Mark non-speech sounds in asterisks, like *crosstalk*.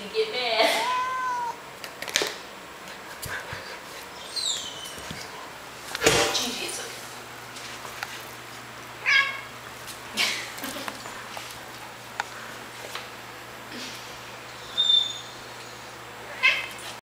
she get mad. *laughs*